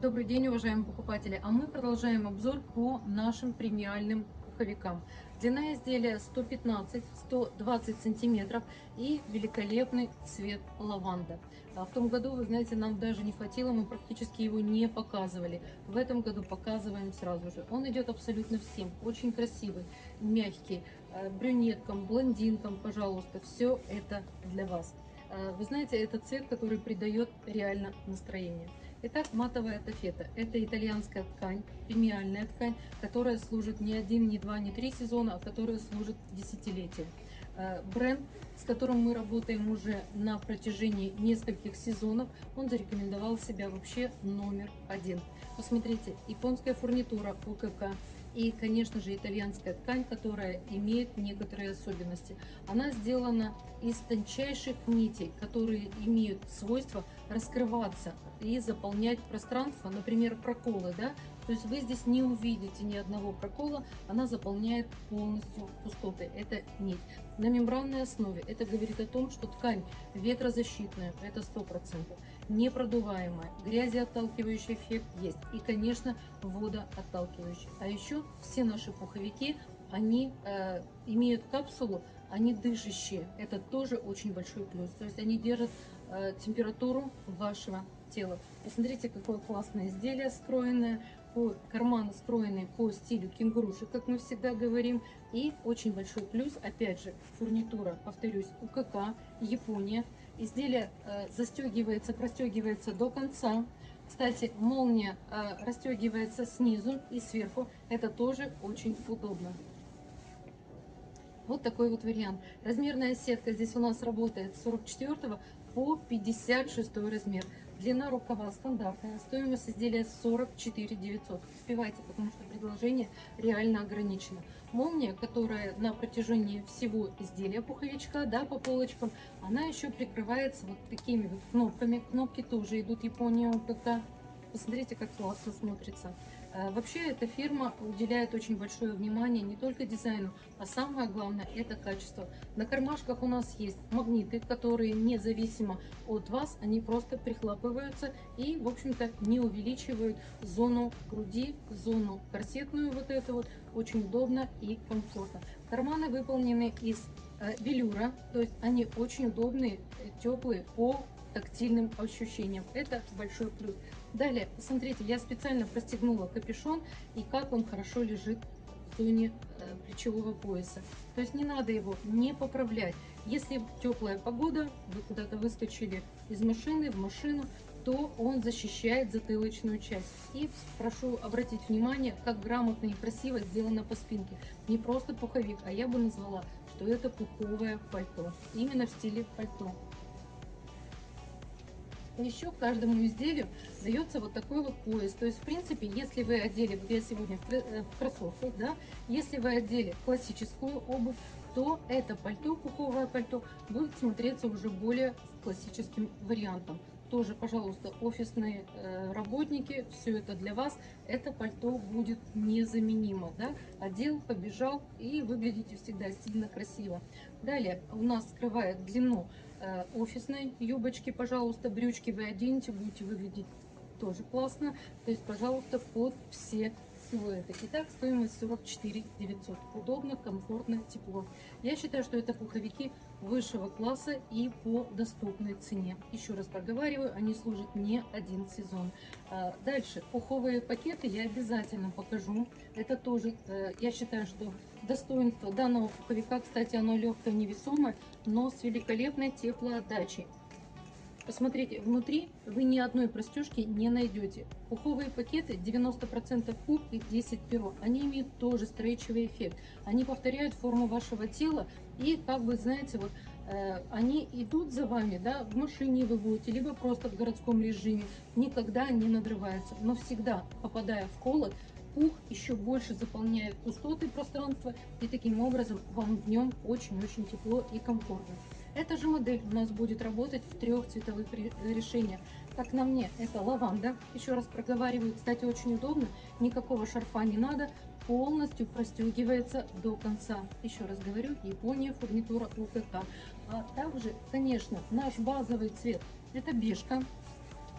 Добрый день, уважаемые покупатели! А мы продолжаем обзор по нашим премиальным пуховикам. Длина изделия 115-120 сантиметров и великолепный цвет лаванда. А в том году, вы знаете, нам даже не хватило, мы практически его не показывали. В этом году показываем сразу же. Он идет абсолютно всем, очень красивый, мягкий, э, брюнеткам, блондинкам, пожалуйста, все это для вас. Э, вы знаете, это цвет, который придает реально настроение. Итак, матовая тафета. Это итальянская ткань, премиальная ткань, которая служит не один, не два, не три сезона, а которая служит десятилетия. Э, бренд, с которым мы работаем уже на протяжении нескольких сезонов, он зарекомендовал себя вообще номер один. Посмотрите, японская фурнитура УКК и, конечно же, итальянская ткань, которая имеет некоторые особенности. Она сделана из тончайших нитей, которые имеют свойство раскрываться и заполнять пространство, например, проколы, да, то есть вы здесь не увидите ни одного прокола, она заполняет полностью пустоты. Это нить. На мембранной основе это говорит о том, что ткань ветрозащитная, это 100%, непродуваемая, грязеотталкивающий эффект есть и, конечно, водоотталкивающий. А еще все наши пуховики, они э, имеют капсулу, они дышащие. Это тоже очень большой плюс. То есть они держат э, температуру вашего тела. Посмотрите, какое классное изделие скроенное по карманы скроенные по стилю кенгуруши, как мы всегда говорим. И очень большой плюс, опять же, фурнитура, повторюсь, УКК, Япония. Изделие э, застегивается, простегивается до конца. Кстати, молния э, расстегивается снизу и сверху. Это тоже очень удобно. Вот такой вот вариант. Размерная сетка здесь у нас работает с 44 по 56 размер. Длина рукава стандартная. Стоимость изделия 44 900. Успевайте, потому что предложение реально ограничено. Молния, которая на протяжении всего изделия пуховичка, да, по полочкам, она еще прикрывается вот такими вот кнопками. Кнопки тоже идут Япония УКК. Посмотрите, как классно смотрится. Э, вообще эта фирма уделяет очень большое внимание не только дизайну, а самое главное это качество. На кармашках у нас есть магниты, которые независимо от вас, они просто прихлапываются и в общем-то не увеличивают зону груди, зону корсетную вот это вот. Очень удобно и комфортно. Карманы выполнены из э, велюра, то есть они очень удобные, теплые по тактильным ощущениям. Это большой плюс. Далее, посмотрите, я специально простегнула капюшон и как он хорошо лежит в зоне э, плечевого пояса. То есть не надо его не поправлять. Если теплая погода, вы куда-то выскочили из машины в машину, то он защищает затылочную часть. И прошу обратить внимание, как грамотно и красиво сделано по спинке. Не просто пуховик, а я бы назвала, что это пуховое пальто. Именно в стиле пальто. Еще каждому изделию дается вот такой вот пояс. То есть, в принципе, если вы одели, вот я сегодня в э, кроссовках, да, если вы одели классическую обувь, то это пальто, пуховое пальто, будет смотреться уже более классическим вариантом. Тоже, пожалуйста, офисные э, работники, все это для вас. Это пальто будет незаменимо. Да? Одел, побежал и выглядите всегда стильно, красиво. Далее у нас скрывает длину Э, офисной юбочки, пожалуйста, брючки вы оденете, будете выглядеть тоже классно. То есть, пожалуйста, под все силуэты. Итак, стоимость 44 900. Удобно, комфортно, тепло. Я считаю, что это пуховики высшего класса и по доступной цене. Еще раз проговариваю, они служат не один сезон. А, дальше, пуховые пакеты я обязательно покажу. Это тоже, э, я считаю, что достоинство данного пуховика, кстати, оно легкое, невесомое, но с великолепной теплоотдачей. Посмотрите, внутри вы ни одной простежки не найдете. Пуховые пакеты 90% пух и 10 перо. Они имеют тоже стрейчевый эффект. Они повторяют форму вашего тела и, как вы знаете, вот э, они идут за вами, да, в машине вы будете, либо просто в городском режиме. Никогда не надрываются, но всегда, попадая в холод, пух еще больше заполняет пустоты пространства и таким образом вам в нем очень-очень тепло и комфортно. Эта же модель у нас будет работать в трех цветовых решениях. Как на мне, это лаванда. Еще раз проговариваю, кстати, очень удобно. Никакого шарфа не надо. Полностью простегивается до конца. Еще раз говорю, Япония, фурнитура УКК. А также, конечно, наш базовый цвет это бежка.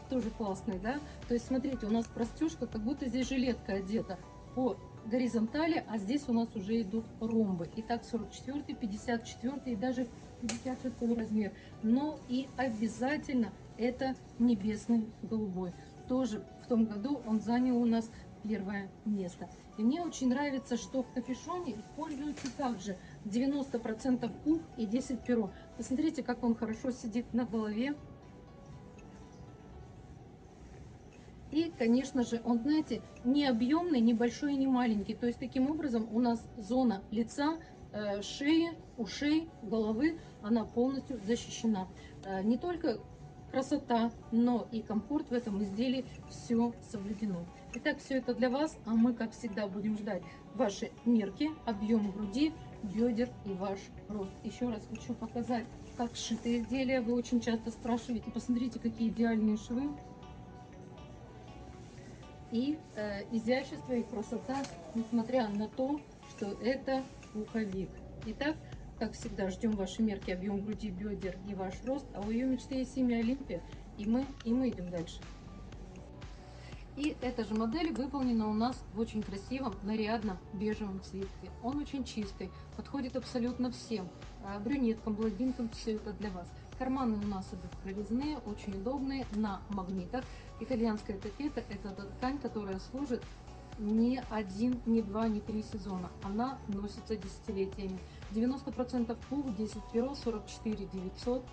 тоже классный, да? То есть, смотрите, у нас простежка, как будто здесь жилетка одета по горизонтали, а здесь у нас уже идут ромбы. Итак, 44, 54 и даже 56 размер. Но и обязательно это небесный голубой. Тоже в том году он занял у нас первое место. И мне очень нравится, что в капюшоне используется также 90% пух и 10 перо. Посмотрите, как он хорошо сидит на голове. И, конечно же, он, знаете, не объемный, не большой и не маленький. То есть, таким образом, у нас зона лица, э, шеи, ушей, головы, она полностью защищена. Э, не только красота, но и комфорт в этом изделии все соблюдено. Итак, все это для вас, а мы, как всегда, будем ждать ваши мерки, объем груди, бедер и ваш рост. Еще раз хочу показать, как сшиты изделия. Вы очень часто спрашиваете, посмотрите, какие идеальные швы и э, изящество и красота, несмотря на то, что это пуховик. Итак, как всегда, ждем ваши мерки, объем груди, бедер и ваш рост. А у ее мечты есть семья Олимпия, и мы, и мы идем дальше. И эта же модель выполнена у нас в очень красивом, нарядном бежевом цвете. Он очень чистый, подходит абсолютно всем. А, брюнеткам, блондинкам, все это для вас. Карманы у нас идут провязные, очень удобные, на магнитах. Итальянская тафета – это ткань, которая служит не один, не два, не три сезона. Она носится десятилетиями. 90% пух, 10 перо, 44 900.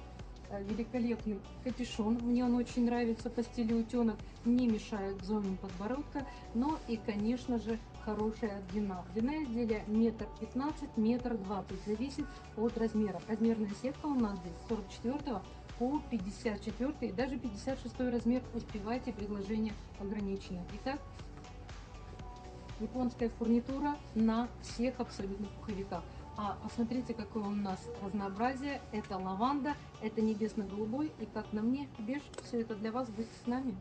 Э, великолепный капюшон. Мне он очень нравится по стилю утенок. Не мешает зоне подбородка. Но и, конечно же, хорошая длина. Длина изделия метр пятнадцать, метр двадцать. Зависит от размера. Размерная сетка у нас здесь 44 по 54 и даже 56 размер. Успевайте предложение ограничения. Итак, японская фурнитура на всех абсолютно пуховиках. А посмотрите, какое у нас разнообразие. Это лаванда, это небесно-голубой. И как на мне, беж. Все это для вас. Будьте с нами.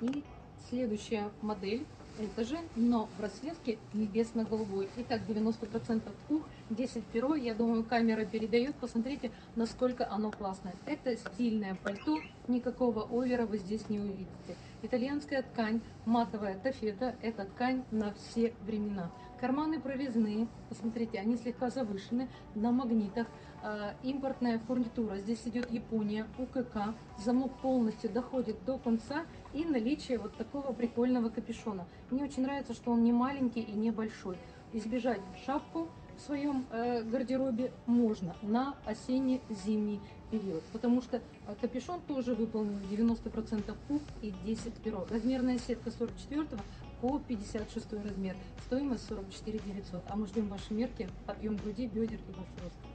И следующая модель. Это же, но в расцветке небесно-голубой. Итак, 90% пух, 10 перо. Я думаю, камера передает. Посмотрите, насколько оно классное. Это стильное пальто. Никакого овера вы здесь не увидите. Итальянская ткань, матовая тафета. Это ткань на все времена. Карманы провизные, посмотрите, они слегка завышены на магнитах. Э, импортная фурнитура, здесь идет Япония, УКК. Замок полностью доходит до конца и наличие вот такого прикольного капюшона. Мне очень нравится, что он не маленький и не большой. Избежать шапку в своем э, гардеробе можно на осенне-зимний период, потому что э, капюшон тоже выполнен 90% пух и 10 перо. Размерная сетка 44 по 56 размер. Стоимость 44 900. А мы ждем ваши мерки, объем груди, бедер и ваш рост.